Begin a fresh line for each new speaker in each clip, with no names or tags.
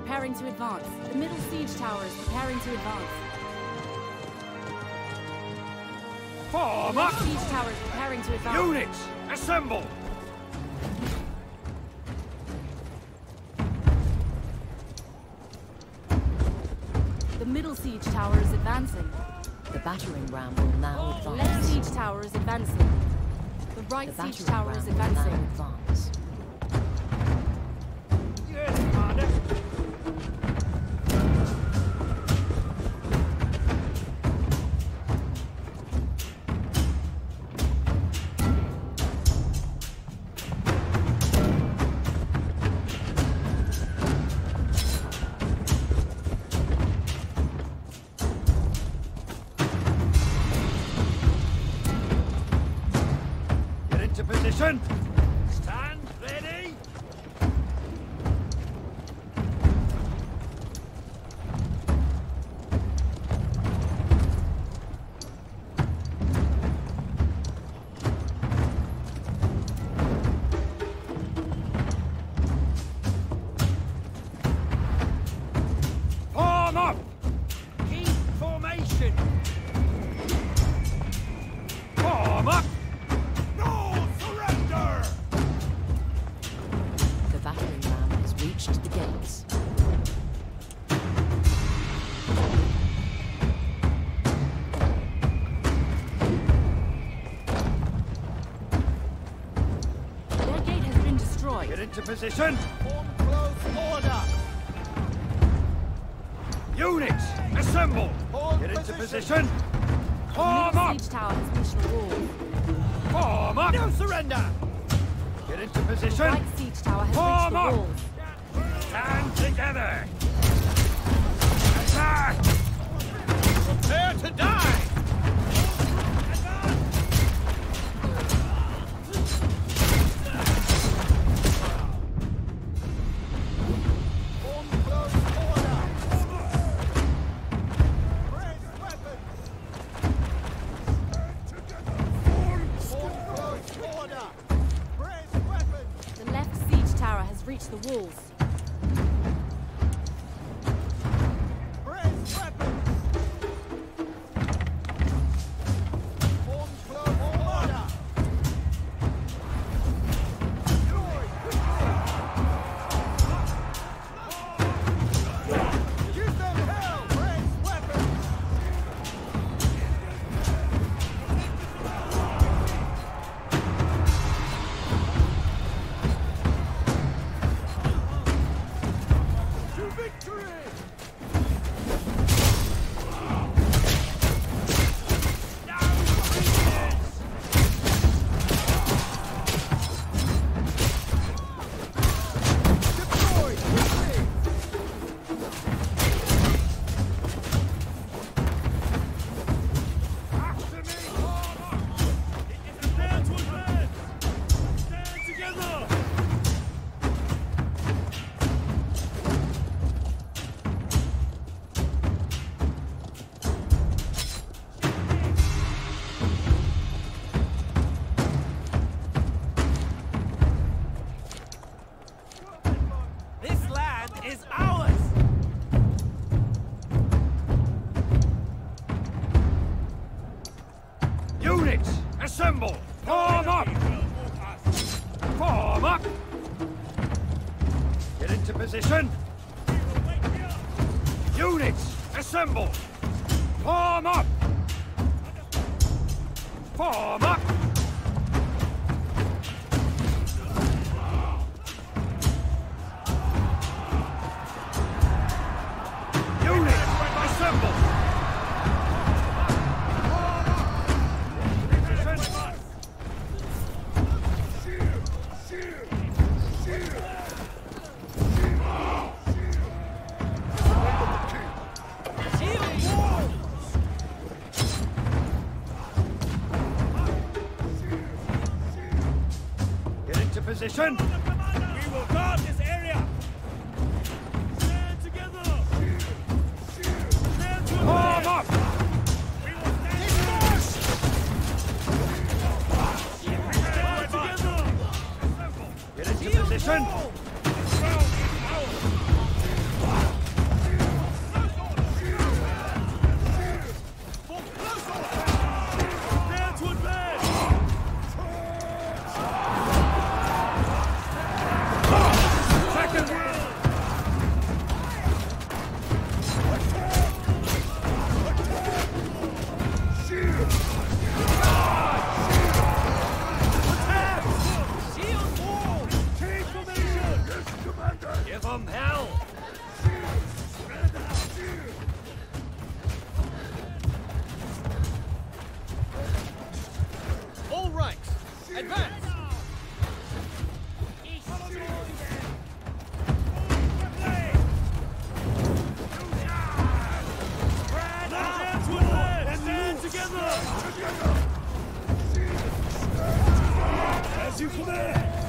preparing to advance. The middle siege tower is preparing to advance.
Form
The
up!
left siege tower is preparing to advance.
Units, assemble!
The middle siege tower is advancing.
The battering ram will now
The left siege tower is advancing. The
The
right siege tower
ram
is
will now
advancing.
advance.
Yes, into position. Stand position!
Form close order.
Units, assemble!
Hold
Get into
position.
position!
The
Form up!
siege tower has reached the wall.
Form up!
No surrender.
Get into
The
position!
right siege tower has
Form
reached the
up. Stand together! Into As you command!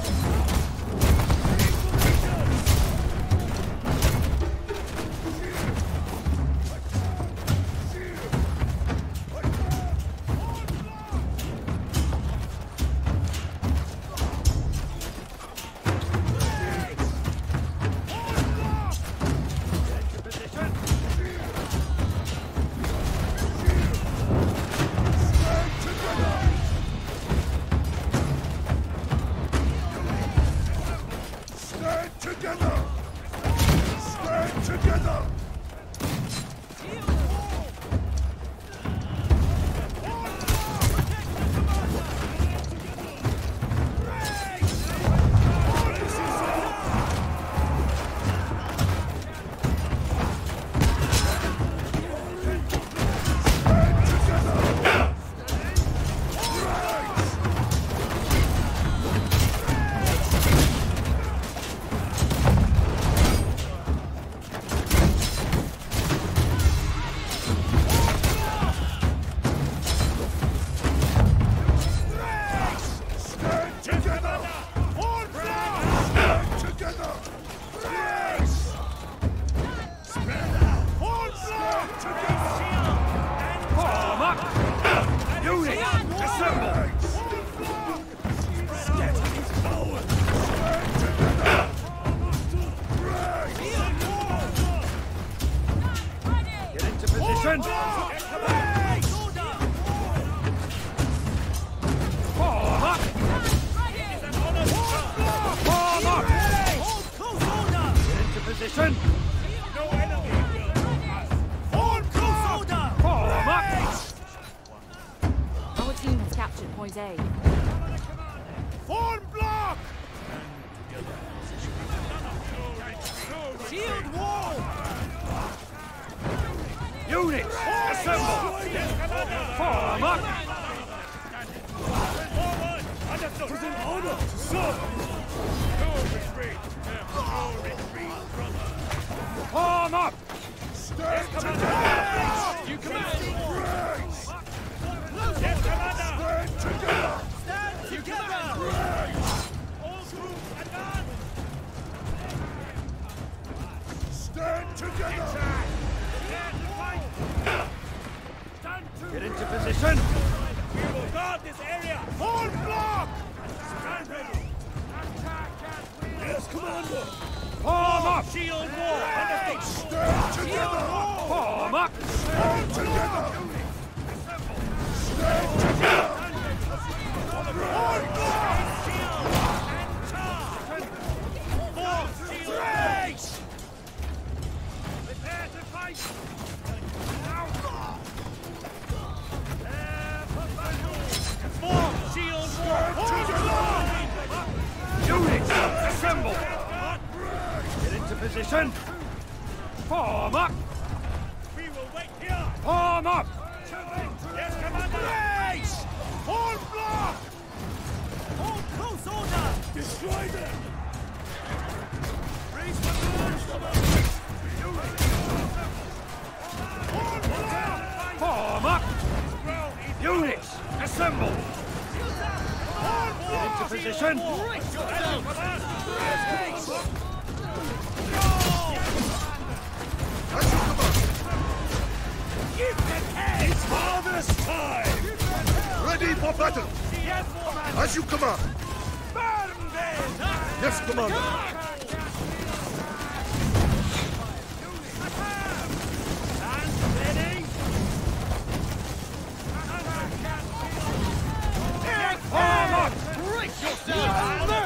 Into position! Form up! Form up! Get into position! Form up!
Our team has captured point A.
Form block! Shield wall!
Units, assemble! Form up!
It is an honor to serve!
Form up!
Stand together!
You command! Yes, Commander!
Stand together!
Stand together!
All troops, advance!
Stand together!
Get into position!
We will guard this area! Form block! Stand ready!
Yes, Commander!
Form up!
Shield wall! Understood!
Stand together!
Form up!
Stand together! Stand together!
Form
assemble! Get into position! Form up!
We will wait here!
Form up!
Yes, Commander! Race! Form block! Hold close order!
Destroy them!
Raise the
Form up! Units, assemble! Get into position!
As you command!
It's harvest time!
Ready for battle! As you command! Yes, Commander!
Form up! Brace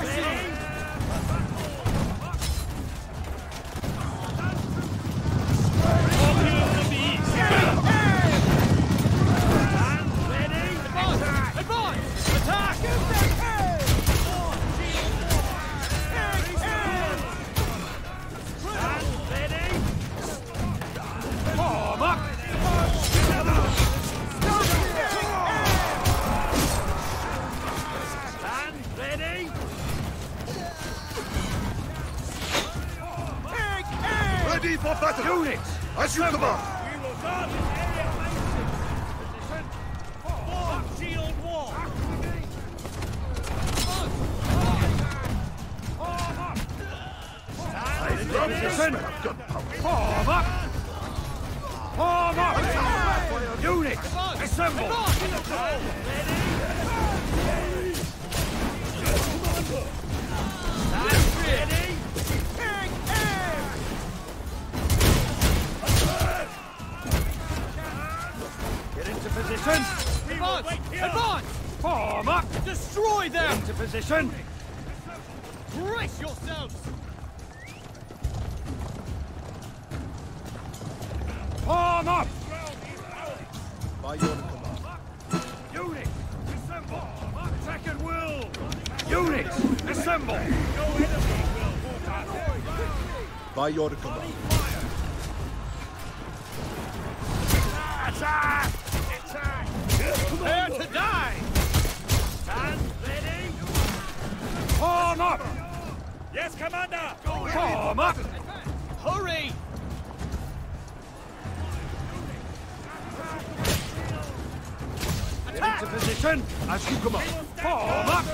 battle!
Units!
As you command!
We will guard this area I love the smell of gunpowder! Form up! Form up! Units! Assemble! Ready? Stand ready! Position!
Advance! Advance!
Form up!
Destroy them!
Into position!
Brace yourselves!
Form up!
By your command.
Units, assemble! Second will! Units, assemble!
By your command.
Attack! Attack!
Commander!
Form up!
Hurry!
Get into position!
As you command.
Form up!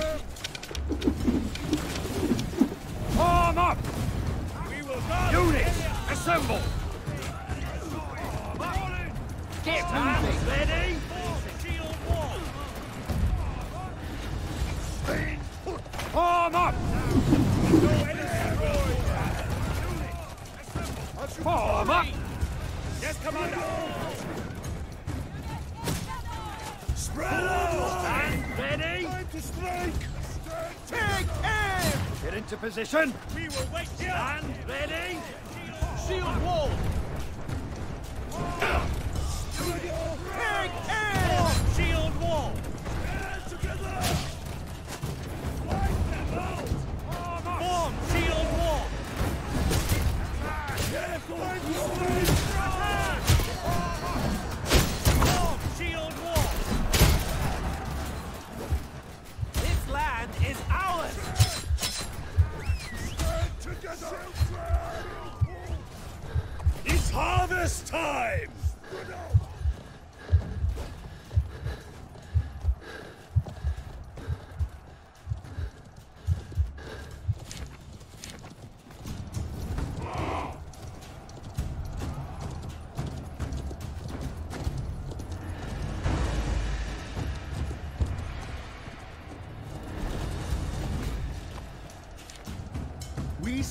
Form up!
We will guard
Units, assemble! Get moving! Ready?
Shield wall!
Form up!
Yes, Commander!
Spread out! Stand ready?
Time to strike.
Take aim! Get into position!
We will wait here!
Stand ready?
Shield wall!
Take aim!
Shield wall!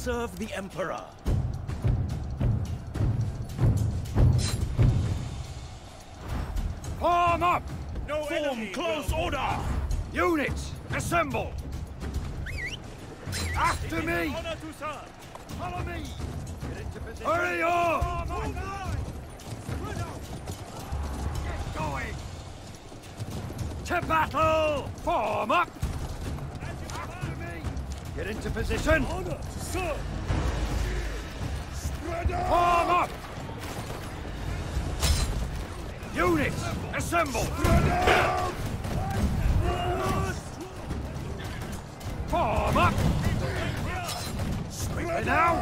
Serve the Emperor.
Form up!
No
Form close order! Units, assemble! After me!
Honor to serve.
Follow me! Get into position! Hurry up! Get going! To battle! Form up! After me! Get into position!
Sir. Spread out.
Form up! Units, assemble! Form up! Quickly now!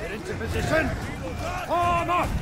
Get into position! Form up! Get into position! Form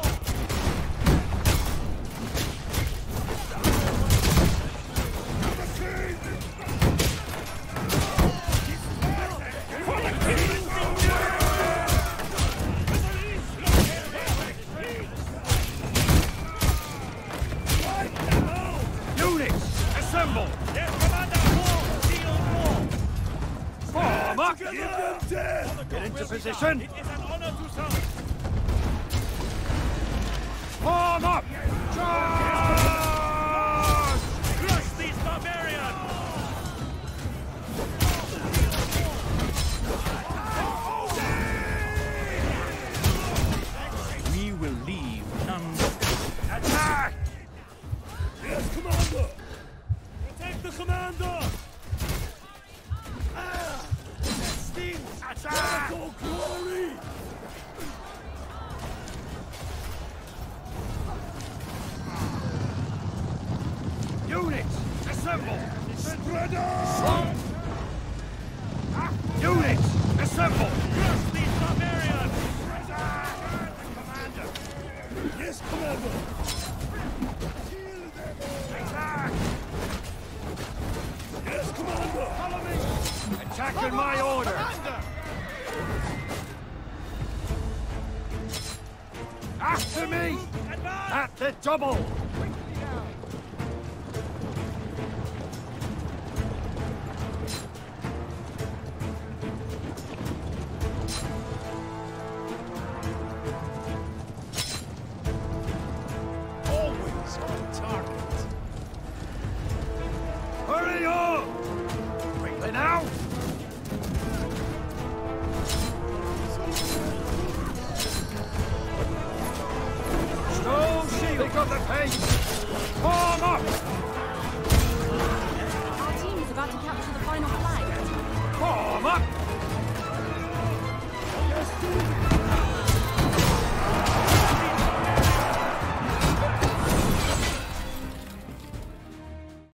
Yes, Commander!
Attack!
Yes, Commander!
Follow me! Attack in my order! After me! At the double! Now!